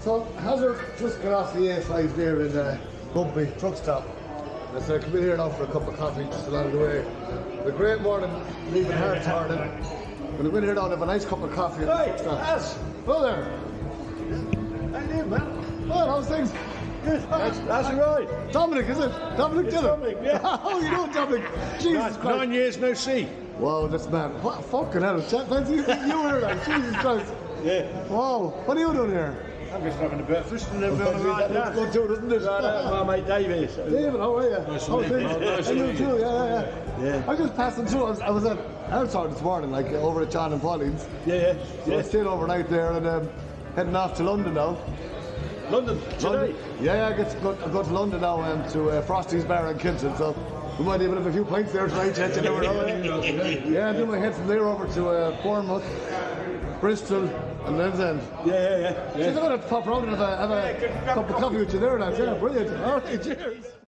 So Hazard just got off the A5 there in uh, Bumpy truck stop. I said, come in here now for a cup of coffee just along the way. The great morning, leaving Hartard. Gonna go in here now and have a nice cup of coffee at the Hey, truck stop. Hello there. How you doing, man? Well, how's things? Good. That's, that's right. Dominic, is it? Dominic It's Dillon. Dominic, yeah. How you doing, Dominic? Jesus Nine, Christ. nine years no see. Wow, this man. What fucking hell? Fancy you were like, Jesus Christ. Yeah. Wow. What are you doing here? I'm just having a breakfast and then we're on the That right looks now. good too, doesn't it? Right, uh, my mate Dave. So. David, how are you? Nice to meet you. Nice to And you meet too, you. yeah, yeah, yeah. Yeah. I was just passing through. I was, I was at outside this morning, like over at John and Pauline's. Yeah, yeah. So I stayed overnight there and um, heading off to London now. London, today. London. Yeah, yeah, I get to go, I go to London now um, to uh, Frosty's Bar in Kilton, so we might even have a few pints there tonight, yet, you never know. eh? Yeah, then we head from there over to uh, Bournemouth, Bristol, and Lindsay. Yeah, yeah, yeah. She's yeah. going to pop around and have a, have a cup of coffee with you there, lads. Yeah, brilliant. All right, cheers.